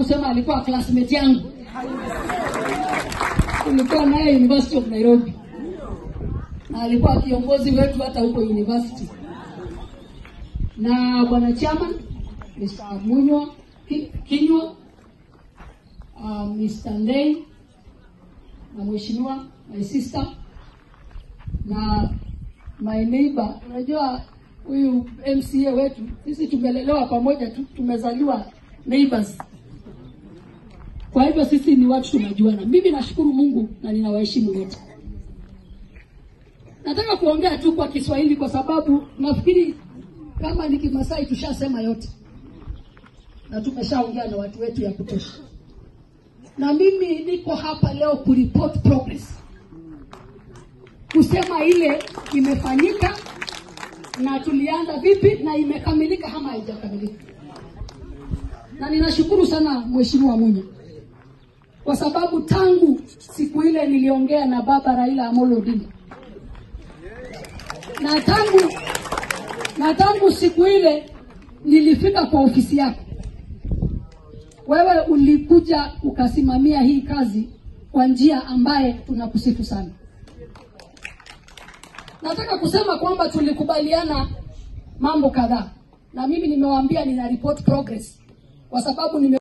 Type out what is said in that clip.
kusema alikuwa classmate yangu, tulikuwa naye University of Nairobi na alikuwa kiongozi wetu hata huko university. Na bwana chairman Mr. Munywa Ki- Kinywa, uh, Mr. Ndei na mheshimiwa my sister na my neighbor. Unajua huyu MCA wetu sisi tumelelewa pamoja tu, tumezaliwa neighbors. Kwa hivyo sisi ni watu tunajuana. Mimi nashukuru Mungu na ninawaheshimu wote. Nataka kuongea tu kwa Kiswahili kwa sababu nafikiri kama ni Kimasai tushasema yote na tumeshaongea na watu wetu ya kutosha, na mimi niko hapa leo kureport progress, kusema ile imefanyika na tulianza vipi na imekamilika ama haijakamilika. Na ninashukuru sana Mheshimiwa Munya kwa sababu tangu siku ile niliongea na baba Raila Amolo Odinga. Na tangu na tangu siku ile nilifika kwa ofisi yako, wewe ulikuja ukasimamia hii kazi kwa njia ambaye tunakusifu sana. Nataka kusema kwamba tulikubaliana mambo kadhaa, na mimi nimewaambia nina report progress. Kwa sababu nime